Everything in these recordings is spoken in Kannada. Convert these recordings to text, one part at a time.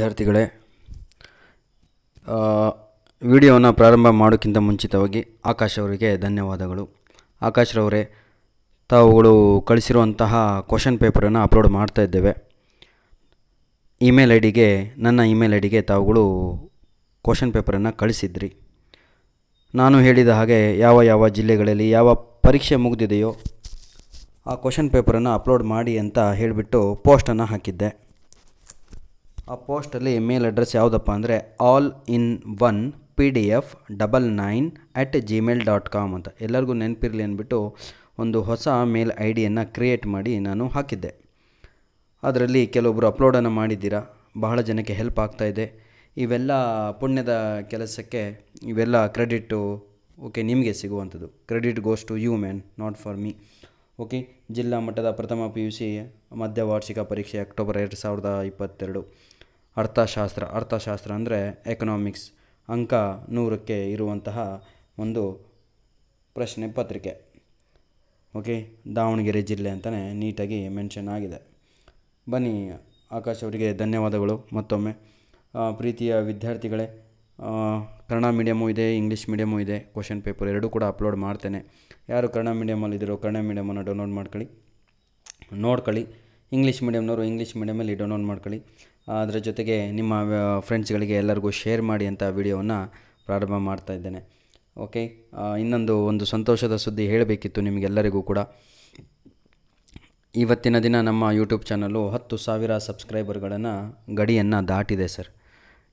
ವಿದ್ಯಾರ್ಥಿಗಳೇ ವಿಡಿಯೋವನ್ನು ಪ್ರಾರಂಭ ಮಾಡೋಕ್ಕಿಂತ ಮುಂಚಿತವಾಗಿ ಆಕಾಶ್ ಅವರಿಗೆ ಧನ್ಯವಾದಗಳು. ಆಕಾಶ್ ರವರೇ, ತಾವುಗಳು ಕಳಿಸಿರುವಂತಹ ಕ್ವಶನ್ ಪೇಪರನ್ನು ಅಪ್ಲೋಡ್ ಮಾಡ್ತಾ ಇದ್ದೇವೆ. ಇಮೇಲ್ ಐ ಡಿಗೆ ನನ್ನ ಇಮೇಲ್ ಐ ಡಿಗೆ ತಾವುಗಳು ಕ್ವಶನ್ ಪೇಪರನ್ನು ಕಳಿಸಿದ್ರಿ. ನಾನು ಹೇಳಿದ ಹಾಗೆ ಯಾವ ಯಾವ ಜಿಲ್ಲೆಗಳಲ್ಲಿ ಯಾವ ಪರೀಕ್ಷೆ ಮುಗಿದಿದೆಯೋ ಆ ಕ್ವಶನ್ ಪೇಪರನ್ನು ಅಪ್ಲೋಡ್ ಮಾಡಿ ಅಂತ ಹೇಳಿಬಿಟ್ಟು ಪೋಸ್ಟನ್ನು ಹಾಕಿದ್ದೆ. ಆ ಪೋಸ್ಟಲ್ಲಿ ಮೇಲ್ ಅಡ್ರೆಸ್ ಯಾವುದಪ್ಪ ಅಂದರೆ all in one P D F double nine at Gmail dot com ಅಂತ. ಎಲ್ಲರಿಗೂ ನೆನಪಿರಲಿ ಅಂದ್ಬಿಟ್ಟು ಒಂದು ಹೊಸ ಮೇಲ್ ಐ ಡಿಯನ್ನು ಕ್ರಿಯೇಟ್ ಮಾಡಿ ನಾನು ಹಾಕಿದ್ದೆ. ಅದರಲ್ಲಿ ಕೆಲವೊಬ್ಬರು ಅಪ್ಲೋಡನ್ನು ಮಾಡಿದ್ದೀರಾ? ಬಹಳ ಜನಕ್ಕೆ ಹೆಲ್ಪ್ ಆಗ್ತಾಯಿದೆ ಇವೆಲ್ಲ ಪುಣ್ಯದ ಕೆಲಸಕ್ಕೆ ಇವೆಲ್ಲ ಕ್ರೆಡಿಟು ಓಕೆ ನಿಮಗೆ ಸಿಗುವಂಥದ್ದು. Credit goes to you man not for me okay ಜಿಲ್ಲಾ ಮಟ್ಟದ ಪ್ರಥಮ ಪಿ ಯು ಸಿ ಮಧ್ಯ ವಾರ್ಷಿಕ ಪರೀಕ್ಷೆ ಅಕ್ಟೋಬರ್ ಎರಡು ಸಾವಿರದ ಇಪ್ಪತ್ತೆರಡು. ಅರ್ಥಶಾಸ್ತ್ರ. ಅರ್ಥಶಾಸ್ತ್ರ ಅಂದರೆ ಎಕನಾಮಿಕ್ಸ್ ಅಂಕ ನೂರಕ್ಕೆ ಇರುವಂತಹ ಒಂದು ಪ್ರಶ್ನೆ ಪತ್ರಿಕೆ. ಓಕೆ ದಾವಣಗೆರೆ ಜಿಲ್ಲೆ ಅಂತಲೇ ನೀಟಾಗಿ ಮೆನ್ಷನ್ ಆಗಿದೆ. ಬನ್ನಿ ಆಕಾಶ್ ಅವರಿಗೆ ಧನ್ಯವಾದಗಳು ಮತ್ತೊಮ್ಮೆ. ಪ್ರೀತಿಯ ವಿದ್ಯಾರ್ಥಿಗಳೇ ಕನ್ನಡ ಮೀಡಿಯಮು ಇದೆ ಇಂಗ್ಲೀಷ್ ಮೀಡಿಯಮು ಇದೆ ಕ್ವಶನ್ ಪೇಪರ್ ಎರಡೂ ಕೂಡ ಅಪ್ಲೋಡ್ ಮಾಡ್ತೇನೆ. ಯಾರು ಕನ್ನಡ ಮೀಡಿಯಮಲ್ಲಿದ್ದೀರೋ ಕನ್ನಡ ಮೀಡಿಯಮನ್ನು ಡೌನ್ಲೋಡ್ ಮಾಡ್ಕೊಳ್ಳಿ. ನೋಡ್ಕೊಳ್ಳಿ. ಇಂಗ್ಲೀಷ್ ಮೀಡಿಯಮ್ನವರು ಇಂಗ್ಲೀಷ್ ಮೀಡಿಯಮಲ್ಲಿ ಡೌನ್ಲೋಡ್ ಮಾಡ್ಕೊಳ್ಳಿ. ಅದರ ಜೊತೆಗೆ ನಿಮ್ಮ ಫ್ರೆಂಡ್ಸ್ಗಳಿಗೆ ಎಲ್ಲರಿಗೂ ಶೇರ್ ಮಾಡಿ ಅಂತ ವಿಡಿಯೋವನ್ನು ಪ್ರಾರಂಭ ಮಾಡ್ತಾ ಇದ್ದೇನೆ. ಓಕೆ ಇನ್ನೊಂದು ಒಂದು ಸಂತೋಷದ ಸುದ್ದಿ ಹೇಳಬೇಕಿತ್ತು ನಿಮಗೆಲ್ಲರಿಗೂ ಕೂಡ. ಇವತ್ತಿನ ದಿನ ನಮ್ಮ ಯೂಟ್ಯೂಬ್ ಚಾನಲು ಹತ್ತು ಸಾವಿರ ಸಬ್ಸ್ಕ್ರೈಬರ್ಗಳನ್ನು ಗಡಿಯನ್ನು ದಾಟಿದೆ ಸರ್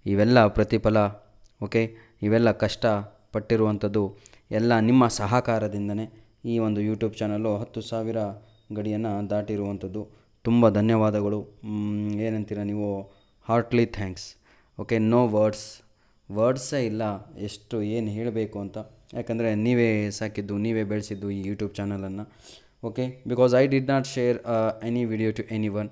ಇವೆಲ್ಲ ಪ್ರತಿಫಲ ಓಕೆ ಇವೆಲ್ಲ ಕಷ್ಟ ಪಟ್ಟಿರುವಂಥದ್ದು ಎಲ್ಲ ನಿಮ್ಮ ಸಹಕಾರದಿಂದನೇ ಈ ಒಂದು ಯೂಟ್ಯೂಬ್ ಚಾನಲು ಹತ್ತು ಸಾವಿರ ಗಡಿಯನ್ನು ದಾಟಿರುವಂಥದ್ದು. ತುಂಬ ಧನ್ಯವಾದಗಳು. ಏನಂತೀರ ನೀವು? Heartly thanks okay no words ವರ್ಡ್ಸೇ ಇಲ್ಲ, ಎಷ್ಟು ಏನು ಹೇಳಬೇಕು ಅಂತ. ಯಾಕಂದರೆ ನೀವೇ ಸಾಕಿದ್ದು, ನೀವೇ ಬೆಳೆಸಿದ್ದು ಈ ಯೂಟ್ಯೂಬ್ ಚಾನಲನ್ನು. Okay because I did not share any video to anyone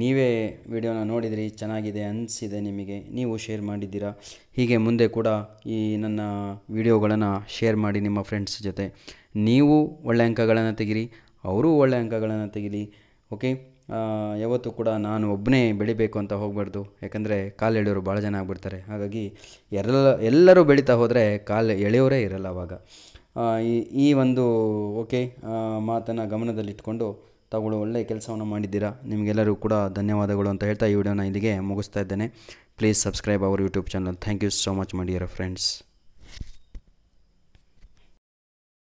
ನೀವೇ ವಿಡಿಯೋನ ನೋಡಿದಿರಿ, ಚೆನ್ನಾಗಿದೆ ಅನಿಸಿದೆ ನಿಮಗೆ. ನೀವು ಶೇರ್ ಮಾಡಿದ್ದೀರಾ. ಹೀಗೆ ಮುಂದೆ ಕೂಡ ಈ ನನ್ನ ವಿಡಿಯೋಗಳನ್ನು ಶೇರ್ ಮಾಡಿ ನಿಮ್ಮ ಫ್ರೆಂಡ್ಸ್ ಜೊತೆ. ನೀವು ಒಳ್ಳೆ ಅಂಕಗಳನ್ನು ತೆಗಿರಿ, ಅವರು ಒಳ್ಳೆ ಅಂಕಗಳನ್ನು ತೆಗಿಲಿ. ಓಕೆ ಯಾವತ್ತೂ ಕೂಡ ನಾನು ಒಬ್ಬನೇ ಬೆಳಿಬೇಕು ಅಂತ ಹೋಗಬಾರ್ದು. ಯಾಕಂದರೆ ಕಾಲು ಎಳೆಯೋರು ಭಾಳ ಜನ ಆಗ್ಬಿಡ್ತಾರೆ. ಹಾಗಾಗಿ ಎಲ್ಲ ಎಲ್ಲರೂ ಬೆಳೀತಾ ಹೋದರೆ ಕಾಲು ಎಳೆಯೋರೇ ಇರಲ್ಲ ಅವಾಗ. ಆ, ಈ ಈ ಒಂದು ಓಕೆ ಮಾತನ್ನು ಗಮನದಲ್ಲಿಟ್ಕೊಂಡು ತಾವುಗಳು ಒಳ್ಳೆಯ ಕೆಲಸವನ್ನು ಮಾಡಿದ್ದೀರಾ? ನಿಮಗೆಲ್ಲರೂ ಕೂಡ ಧನ್ಯವಾದಗಳು ಅಂತ ಹೇಳ್ತಾ ಈ ವಿಡಿಯೋನ ಇಲ್ಲಿಗೆ ಮುಗಿಸ್ತಾ ಇದ್ದೇನೆ. Please subscribe our YouTube channel thank you so much my friends